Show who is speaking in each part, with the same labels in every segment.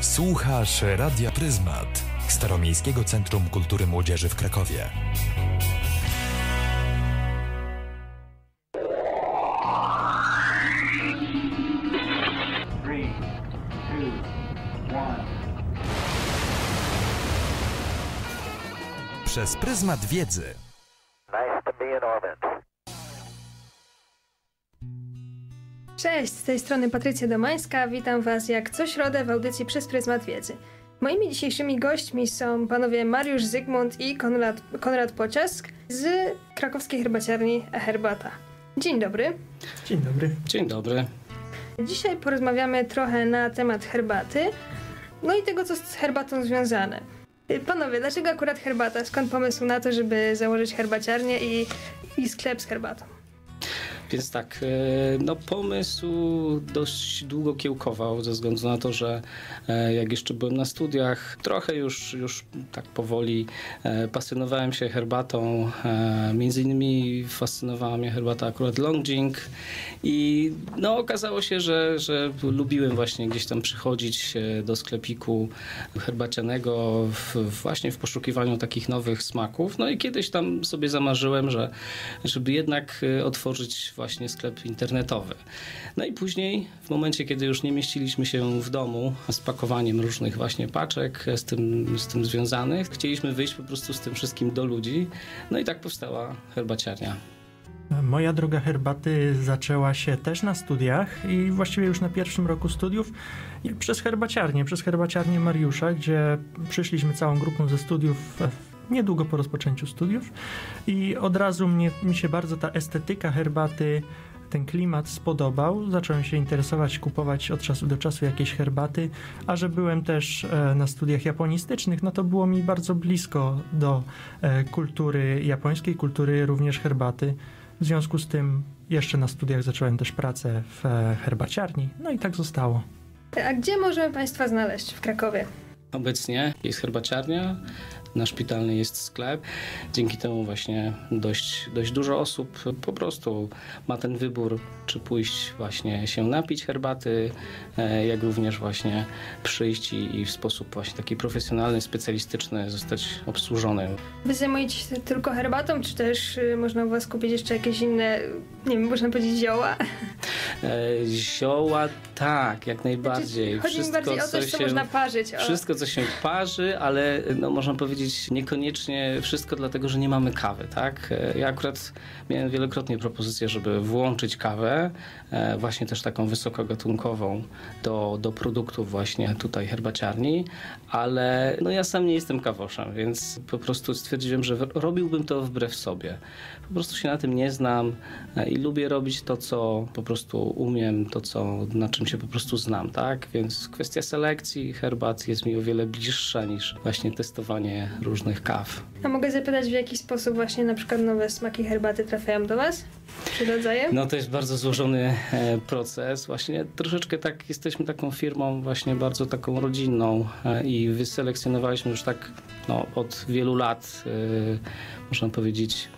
Speaker 1: Słuchasz Radia Pryzmat, Staromiejskiego Centrum Kultury Młodzieży w Krakowie. Przez pryzmat wiedzy.
Speaker 2: Cześć, z tej strony Patrycja Domańska. Witam Was jak co środę w audycji przez pryzmat wiedzy. Moimi dzisiejszymi gośćmi są panowie Mariusz Zygmunt i Konrad, Konrad Pociask z krakowskiej herbaciarni Herbata. Dzień dobry.
Speaker 3: Dzień dobry.
Speaker 4: Dzień dobry.
Speaker 2: Dzisiaj porozmawiamy trochę na temat herbaty, no i tego, co z herbatą związane. Panowie, dlaczego akurat herbata? Skąd pomysł na to, żeby założyć herbaciarnię i, i sklep z herbatą?
Speaker 4: Więc tak, e, no pomysł dość długo kiełkował ze względu na to, że e, jak jeszcze byłem na studiach, trochę już, już tak powoli e, pasjonowałem się herbatą. Między innymi fascynowała mnie herbata akurat Longjing i no okazało się, że, że lubiłem właśnie gdzieś tam przychodzić do sklepiku herbacianego w, właśnie w poszukiwaniu takich nowych smaków. No i kiedyś tam sobie zamarzyłem, że żeby jednak otworzyć właśnie sklep internetowy. No i później, w momencie, kiedy już nie mieściliśmy się w domu z pakowaniem różnych właśnie paczek z tym, z tym związanych, chcieliśmy wyjść po prostu z tym wszystkim do ludzi. No i tak powstała herbaciarnia.
Speaker 3: Moja droga herbaty zaczęła się też na studiach i właściwie już na pierwszym roku studiów przez herbaciarnię, przez herbaciarnię Mariusza, gdzie przyszliśmy całą grupą ze studiów niedługo po rozpoczęciu studiów i od razu mnie, mi się bardzo ta estetyka herbaty, ten klimat spodobał. Zacząłem się interesować, kupować od czasu do czasu jakieś herbaty, a że byłem też e, na studiach japonistycznych, no to było mi bardzo blisko do e, kultury japońskiej, kultury również herbaty. W związku z tym jeszcze na studiach zacząłem też pracę w e, herbaciarni, no i tak zostało.
Speaker 2: A gdzie możemy Państwa znaleźć w Krakowie?
Speaker 4: Obecnie jest herbaciarnia, na szpitalny jest sklep. Dzięki temu właśnie dość, dość dużo osób po prostu ma ten wybór, czy pójść właśnie się napić herbaty, e, jak również właśnie przyjść i, i w sposób właśnie taki profesjonalny, specjalistyczny zostać obsłużonym.
Speaker 2: Wy zajmujecie się tylko herbatą, czy też y, można u Was kupić jeszcze jakieś inne, nie wiem, można powiedzieć zioła?
Speaker 4: E, Zioła tak, jak najbardziej.
Speaker 2: Znaczy, Chodzi mi bardziej o coś, co można parzyć. O.
Speaker 4: Wszystko, co się parzy, ale no, można powiedzieć niekoniecznie wszystko dlatego, że nie mamy kawy, tak? Ja akurat miałem wielokrotnie propozycję, żeby włączyć kawę, e, właśnie też taką wysokogatunkową do, do produktów właśnie tutaj herbaciarni, ale no ja sam nie jestem kawoszem, więc po prostu stwierdziłem, że robiłbym to wbrew sobie. Po prostu się na tym nie znam e, i lubię robić to, co po prostu umiem, to, co, na czym się po prostu znam, tak? Więc kwestia selekcji herbat jest mi o wiele bliższa niż właśnie testowanie różnych kaw.
Speaker 2: A mogę zapytać, w jaki sposób właśnie na przykład nowe smaki herbaty trafiają do Was? Czy rodzaje?
Speaker 4: No to jest bardzo złożony e, proces. Właśnie troszeczkę tak jesteśmy taką firmą właśnie bardzo taką rodzinną e, i wyselekcjonowaliśmy już tak no, od wielu lat, e, można powiedzieć,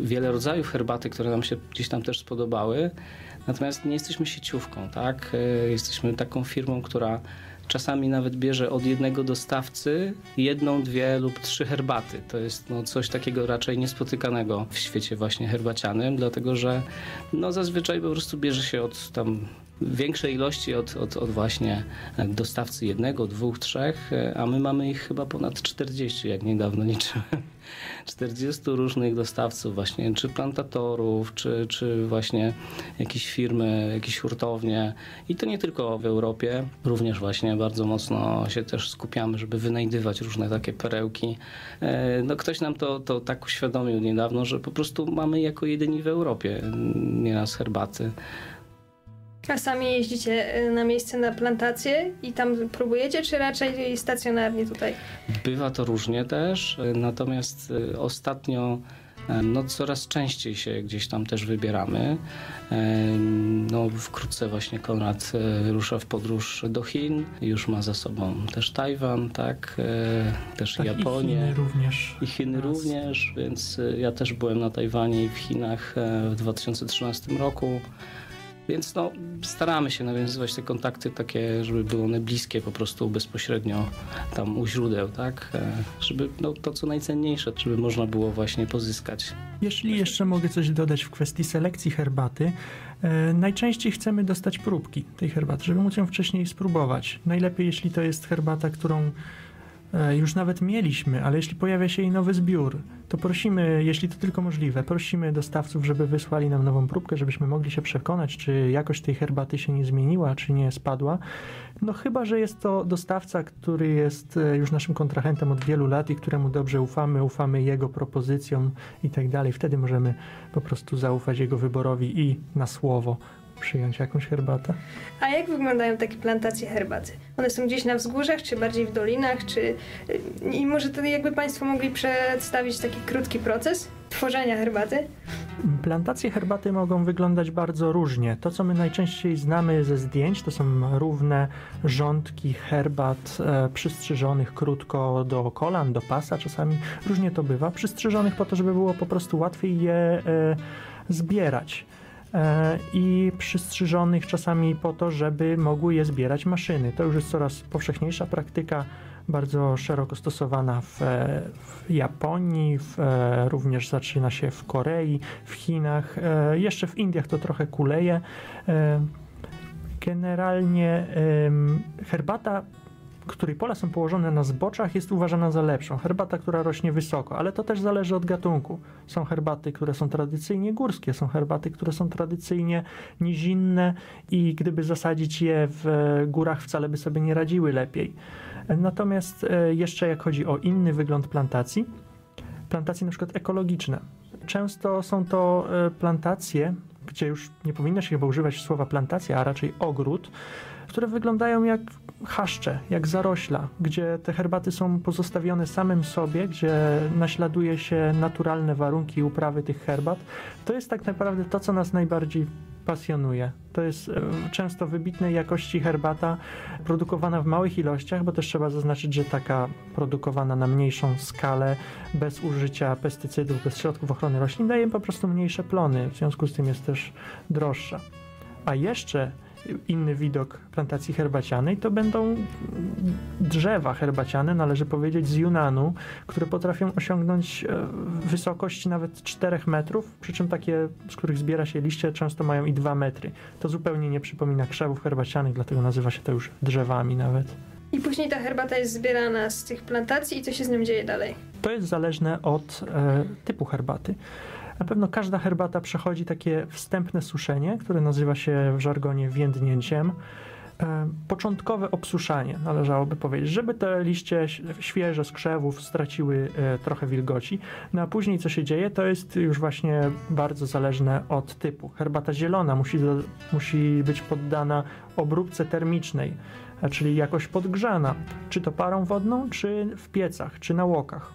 Speaker 4: wiele rodzajów herbaty, które nam się gdzieś tam też spodobały. Natomiast nie jesteśmy sieciówką, tak? E, Jesteśmy taką firmą, która czasami nawet bierze od jednego dostawcy jedną, dwie lub trzy herbaty. To jest no, coś takiego raczej niespotykanego w świecie właśnie herbacianym, dlatego że no, zazwyczaj po prostu bierze się od tam większej ilości od, od, od właśnie dostawcy jednego, dwóch, trzech, e, a my mamy ich chyba ponad 40, jak niedawno liczyłem. 40 różnych dostawców właśnie, czy plantatorów, czy, czy właśnie jakieś firmy, jakieś hurtownie. I to nie tylko w Europie, również właśnie bardzo mocno się też skupiamy, żeby wynajdywać różne takie perełki. E, No ktoś nam to, to tak uświadomił niedawno, że po prostu mamy jako jedyni w Europie nieraz herbaty.
Speaker 2: A sami jeździcie y, na miejsce na plantację i tam próbujecie, czy raczej stacjonarnie tutaj?
Speaker 4: Bywa to różnie też, e, natomiast e, ostatnio no, coraz częściej się gdzieś tam też wybieramy. No, wkrótce właśnie Konrad rusza w podróż do Chin, już ma za sobą też Tajwan, tak, też
Speaker 3: Tak,
Speaker 4: Japonię.
Speaker 3: I Chiny również.
Speaker 4: I Chiny również, więc ja też byłem na Tajwanie i w Chinach e, w 2013 roku. Więc no, staramy się nawiązywać te kontakty takie, żeby były one bliskie po prostu bezpośrednio tam u źródeł, tak? E, Żeby no, to co najcenniejsze, żeby można było właśnie pozyskać.
Speaker 3: Jeśli jeszcze mogę coś dodać w kwestii selekcji herbaty, e, najczęściej chcemy dostać próbki tej herbaty, żeby móc ją wcześniej spróbować. Najlepiej, jeśli to jest herbata, którą już nawet mieliśmy, ale jeśli pojawia się jej nowy zbiór, to prosimy, jeśli to tylko możliwe, prosimy dostawców, żeby wysłali nam nową próbkę, żebyśmy mogli się przekonać, czy jakość tej herbaty się nie zmieniła, czy nie spadła. No chyba, że jest to dostawca, który jest e, już naszym kontrahentem od wielu lat i któremu dobrze ufamy, ufamy jego propozycjom i tak dalej. Wtedy możemy po prostu zaufać jego wyborowi i na słowo przyjąć jakąś herbatę.
Speaker 2: A jak wyglądają takie plantacje herbaty? One są gdzieś na wzgórzach, czy bardziej w dolinach, czy... y, I może to jakby Państwo mogli przedstawić taki krótki proces tworzenia herbaty?
Speaker 3: Plantacje herbaty mogą wyglądać bardzo różnie. To, co my najczęściej znamy ze zdjęć, to są równe rządki herbat e, przystrzyżonych krótko do kolan, do pasa czasami. Różnie to bywa. Przystrzyżonych po to, żeby było po prostu łatwiej je e, zbierać. E, I przystrzyżonych czasami po to, żeby mogły je zbierać maszyny. To już jest coraz powszechniejsza praktyka, bardzo szeroko stosowana w, e, w Japonii, w, e, również zaczyna się w Korei, w Chinach, jeszcze w Indiach to trochę kuleje. Generalnie herbata, której pola są położone na zboczach, jest uważana za lepszą. Herbata, która rośnie wysoko, ale to też zależy od gatunku. Są herbaty, które są tradycyjnie górskie, są herbaty, które są tradycyjnie nizinne i gdyby zasadzić je w górach, wcale by sobie nie radziły lepiej. Natomiast e, jeszcze jak chodzi o inny wygląd plantacji, plantacje na przykład ekologiczne. Często są to e, plantacje, gdzie już nie powinno się chyba używać słowa plantacja, a raczej ogród, które wyglądają jak chaszcze, jak zarośla, gdzie te herbaty są pozostawione samym sobie, gdzie naśladuje się naturalne warunki uprawy tych herbat. To jest tak naprawdę to, co nas najbardziej pasjonuje. To jest e, często wybitnej jakości herbata, produkowana w małych ilościach, bo też trzeba zaznaczyć, że taka produkowana na mniejszą skalę, bez użycia pestycydów, bez środków ochrony roślin, daje po prostu mniejsze plony, w związku z tym jest też droższa. A jeszcze inny widok plantacji herbacianej to będą drzewa herbaciane, należy powiedzieć, z Yunanu, które potrafią osiągnąć e, wysokość nawet 4 metrów, przy czym takie, z których zbiera się liście, często mają i 2 metry. To zupełnie nie przypomina krzewów herbacianych, dlatego nazywa się to już drzewami nawet.
Speaker 2: I później ta herbata jest zbierana z tych plantacji i co się z nią dzieje dalej?
Speaker 3: To jest zależne od e, typu herbaty. Na pewno każda herbata przechodzi takie wstępne suszenie, które nazywa się w żargonie więdnięciem. E, początkowe obsuszanie, należałoby powiedzieć, żeby te liście świeże z krzewów straciły e, trochę wilgoci. No a później co się dzieje, to jest już właśnie bardzo zależne od typu. Herbata zielona musi, musi być poddana obróbce termicznej, e, czyli jakoś podgrzana, czy to parą wodną, czy w piecach, czy na łokach.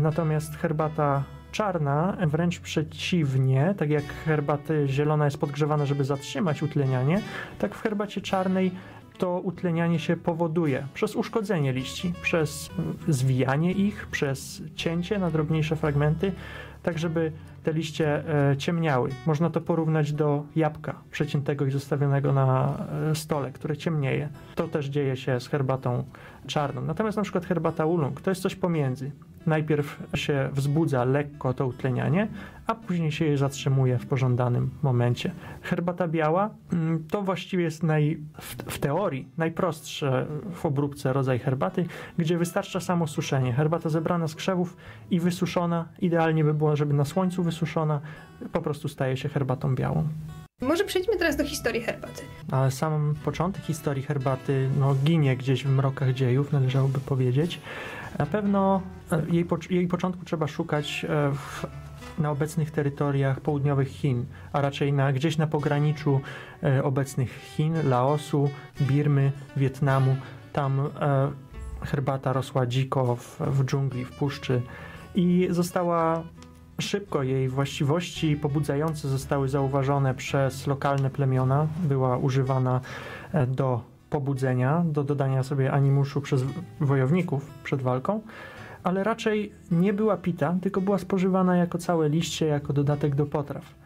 Speaker 3: Natomiast herbata czarna, wręcz przeciwnie, tak jak herbata zielona jest podgrzewana, żeby zatrzymać utlenianie, tak w herbacie czarnej to utlenianie się powoduje przez uszkodzenie liści, przez zwijanie ich, przez cięcie na drobniejsze fragmenty, tak żeby te liście e, ciemniały. Można to porównać do jabłka przeciętego i zostawionego na e, stole, które ciemnieje. To też dzieje się z herbatą czarną. Natomiast na przykład herbata ulung to jest coś pomiędzy. Najpierw się wzbudza lekko to utlenianie, a później się je zatrzymuje w pożądanym momencie. Herbata biała mm, to właściwie jest naj, w, w teorii najprostszy w obróbce rodzaj herbaty, gdzie wystarcza samo suszenie. Herbata zebrana z krzewów i wysuszona, idealnie by było, żeby na słońcu wysuszona, po prostu staje się herbatą białą.
Speaker 2: Może przejdźmy teraz do historii herbaty.
Speaker 3: Ale sam początek historii herbaty no, ginie gdzieś w mrokach dziejów, należałoby powiedzieć. Na pewno e, jej, pocz- jej początku trzeba szukać e, w, na obecnych terytoriach południowych Chin, a raczej na, gdzieś na pograniczu e, obecnych Chin, Laosu, Birmy, Wietnamu. Tam herbata rosła dziko w, w dżungli, w puszczy i została szybko jej właściwości pobudzające zostały zauważone przez lokalne plemiona. Była używana e, do pobudzenia, do dodania sobie animuszu przez wojowników przed walką, ale raczej nie była pita, tylko była spożywana jako całe liście, jako dodatek do potraw.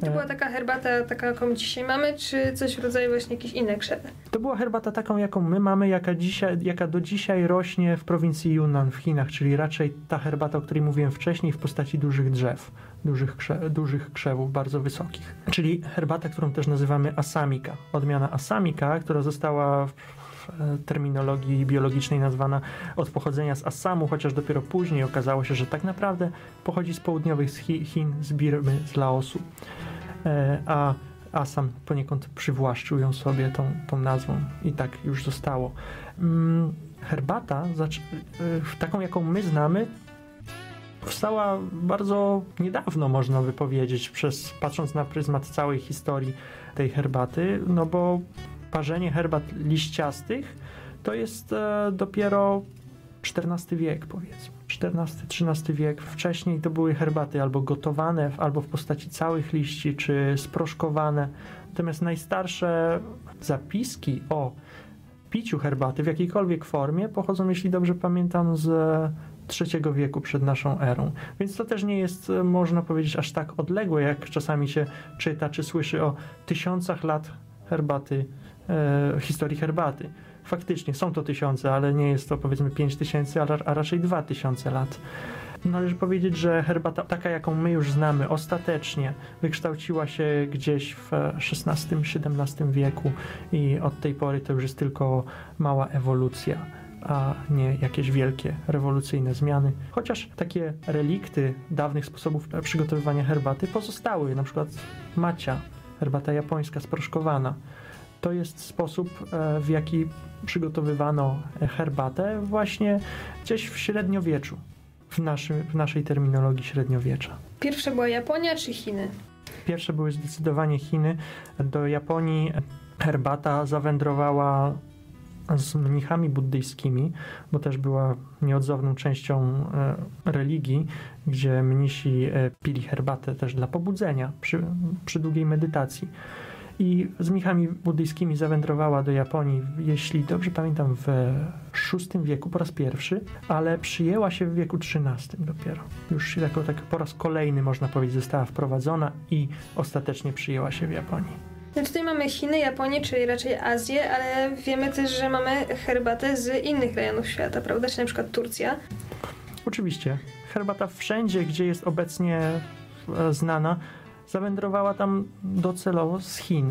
Speaker 2: To była taka herbata, taka jaką dzisiaj mamy, czy coś w rodzaju właśnie jakieś inne krzewy?
Speaker 3: To była herbata taką, jaką my mamy, jaka, dzisiaj, jaka do dzisiaj rośnie w prowincji Yunnan w Chinach, czyli raczej ta herbata, o której mówiłem wcześniej, w postaci dużych drzew, dużych, krze, dużych krzewów, bardzo wysokich. Czyli herbata, którą też nazywamy asamika. Odmiana asamika, która została w terminologii biologicznej nazwana od pochodzenia z Assamu, chociaż dopiero później okazało się, że tak naprawdę pochodzi z południowych Chin, z Birmy, z Laosu. E, a Assam poniekąd przywłaszczył ją sobie tą, tą nazwą i tak już zostało. Mm, herbata, taką jaką my znamy, powstała bardzo niedawno, można by powiedzieć, przez, patrząc na pryzmat całej historii tej herbaty, no bo parzenie herbat liściastych to jest e, dopiero XIV wiek, powiedzmy. XIV-XIII wiek. Wcześniej to były herbaty albo gotowane, albo w postaci całych liści, czy sproszkowane. Natomiast najstarsze zapiski o piciu herbaty w jakiejkolwiek formie pochodzą, jeśli dobrze pamiętam, z III wieku przed naszą erą. Więc to też nie jest, e, można powiedzieć, aż tak odległe, jak czasami się czyta czy słyszy o tysiącach lat herbaty e, historii herbaty. Faktycznie są to tysiące, ale nie jest to powiedzmy 5 tysięcy, a raczej 2 tysiące lat. Należy powiedzieć, że herbata, taka jaką my już znamy, ostatecznie wykształciła się gdzieś w XVI-XVII wieku i od tej pory to już jest tylko mała ewolucja, a nie jakieś wielkie rewolucyjne zmiany. Chociaż takie relikty dawnych sposobów przygotowywania herbaty pozostały, na przykład macia, herbata japońska sproszkowana to jest sposób, e, w jaki przygotowywano herbatę właśnie gdzieś w średniowieczu, w, naszym, w naszej terminologii średniowiecza.
Speaker 2: Pierwsze była Japonia czy Chiny?
Speaker 3: Pierwsze były zdecydowanie Chiny. Do Japonii herbata zawędrowała z mnichami buddyjskimi, bo też była nieodzowną częścią e, religii, gdzie mnisi e, pili herbatę też dla pobudzenia przy, przy długiej medytacji i z mnichami buddyjskimi zawędrowała do Japonii, jeśli dobrze pamiętam, w VI wieku po raz pierwszy, ale przyjęła się w wieku XIII dopiero. Już jako tak po raz kolejny, można powiedzieć, została wprowadzona i ostatecznie przyjęła się w Japonii.
Speaker 2: No tutaj mamy Chiny, Japonię, czyli raczej Azję, ale wiemy też, że mamy herbatę z innych rejonów świata, prawda? Czy na przykład Turcja.
Speaker 3: Oczywiście. Herbata wszędzie, gdzie jest obecnie e, znana, zawędrowała tam docelowo z Chin.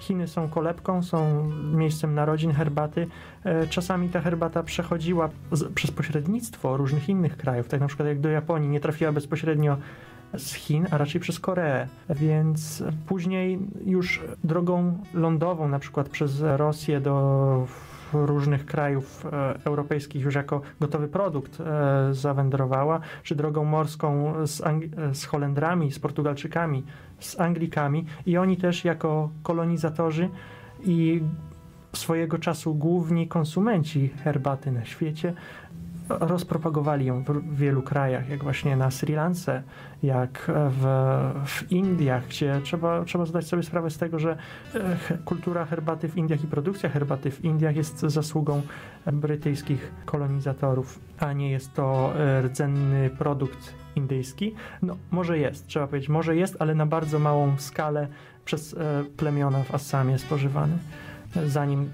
Speaker 3: Chiny są kolebką, są miejscem narodzin herbaty. E, czasami ta herbata przechodziła z, przez pośrednictwo różnych innych krajów, tak na przykład jak do Japonii nie trafiła bezpośrednio z Chin, a raczej przez Koreę. Więc później już drogą lądową, na przykład przez Rosję do różnych krajów e, europejskich już jako gotowy produkt e, zawędrowała, czy drogą morską z, Ang- z Holendrami, z Portugalczykami, z Anglikami. I oni też jako kolonizatorzy i swojego czasu główni konsumenci herbaty na świecie rozpropagowali ją w wielu krajach, jak właśnie na Sri Lance, jak w, w Indiach, gdzie trzeba, trzeba zdać sobie sprawę z tego, że e, kultura herbaty w Indiach i produkcja herbaty w Indiach jest zasługą brytyjskich kolonizatorów, a nie jest to e, rdzenny produkt indyjski. No, może jest, trzeba powiedzieć, może jest, ale na bardzo małą skalę przez e, plemiona w Assamie spożywany, zanim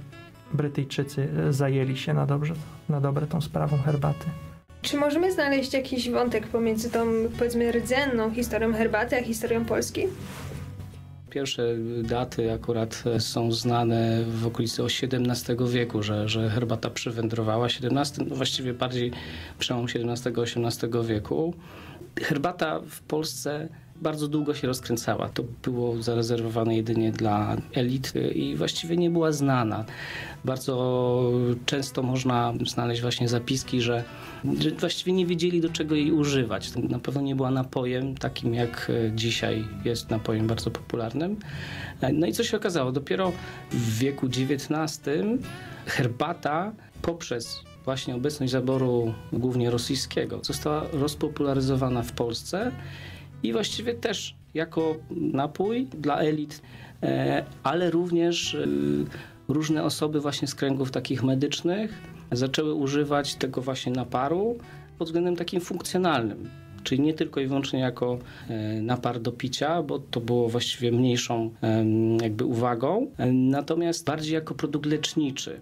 Speaker 3: Brytyjczycy zajęli się na, dobrze, na dobre tą sprawą herbaty.
Speaker 2: Czy możemy znaleźć jakiś wątek pomiędzy tą, powiedzmy, rdzenną historią herbaty, a historią Polski?
Speaker 4: Pierwsze daty akurat są znane w okolicy XVII wieku, że, że herbata przywędrowała. XVII, no właściwie bardziej przełom XVII-XVIII wieku. Herbata w Polsce bardzo długo się rozkręcała. To było zarezerwowane jedynie dla elit i właściwie nie była znana. Bardzo często można znaleźć właśnie zapiski, że, że właściwie nie wiedzieli do czego jej używać. Na pewno nie była napojem takim jak dzisiaj jest napojem bardzo popularnym. No i co się okazało? Dopiero w wieku XIX herbata poprzez właśnie obecność zaboru głównie rosyjskiego została rozpopularyzowana w Polsce i właściwie też jako napój dla elit, e, ale również e, różne osoby właśnie z kręgów takich medycznych zaczęły używać tego właśnie naparu pod względem takim funkcjonalnym. czyli nie tylko i wyłącznie jako e, napar do picia, bo to było właściwie mniejszą jakby uwagą, natomiast bardziej jako produkt leczniczy.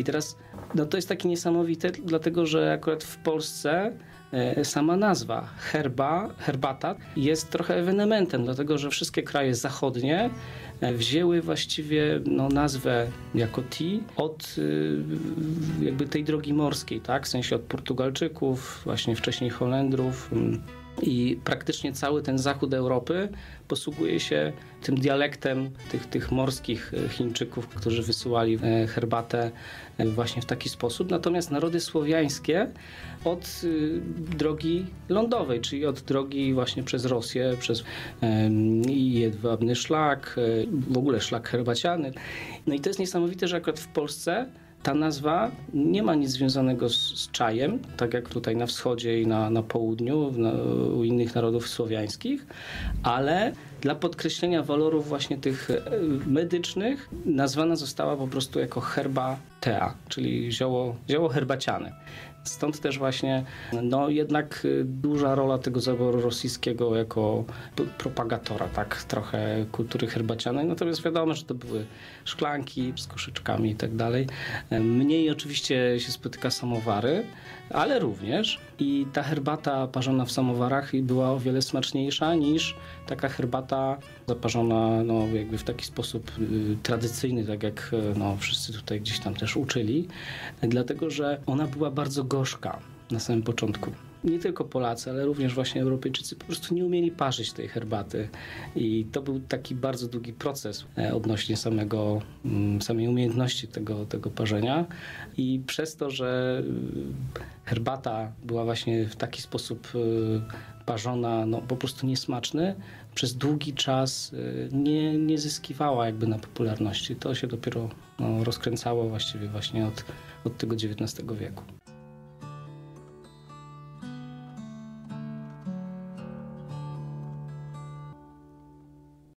Speaker 4: I teraz no to jest takie niesamowite, dlatego że akurat w Polsce e, sama nazwa herba, herbata jest trochę ewenementem, dlatego że wszystkie kraje zachodnie e, wzięły właściwie no, nazwę jako tea od y, jakby tej drogi morskiej, tak? W sensie od Portugalczyków, właśnie wcześniej Holendrów. I praktycznie cały ten zachód Europy posługuje się tym dialektem tych, tych morskich e, Chińczyków, którzy wysyłali e, herbatę e, właśnie w taki sposób. Natomiast narody słowiańskie od drogi lądowej, czyli od drogi właśnie przez Rosję, przez jedwabny szlak, w ogóle szlak herbaciany. No i to jest niesamowite, że akurat w Polsce ta nazwa nie ma nic związanego z, z czajem, tak jak tutaj na wschodzie i na, na południu, na, u innych narodów słowiańskich, ale dla podkreślenia walorów właśnie tych e, medycznych nazwana została po prostu jako herba tea, czyli zioło, zioło herbaciane. Stąd też właśnie no jednak y, duża rola tego zaboru rosyjskiego jako propagatora tak trochę kultury herbacianej. Natomiast wiadomo, że to były szklanki z koszyczkami i tak dalej. Mniej oczywiście się spotyka samowary, ale również i ta herbata parzona w samowarach była o wiele smaczniejsza niż taka herbata zaparzona no, jakby w taki sposób y, tradycyjny, tak jak y, no, wszyscy tutaj gdzieś tam też uczyli, dlatego że ona była bardzo gorzka na samym początku. Nie tylko Polacy, ale również właśnie Europejczycy po prostu nie umieli parzyć tej herbaty i to był taki bardzo długi proces e, odnośnie samego, mm, samej umiejętności tego, tego parzenia i przez to, że y, herbata była właśnie w taki sposób y, parzona, no po prostu niesmaczny, przez długi czas y, nie, nie zyskiwała jakby na popularności. To się dopiero no, rozkręcało właściwie właśnie od, od tego XIX wieku.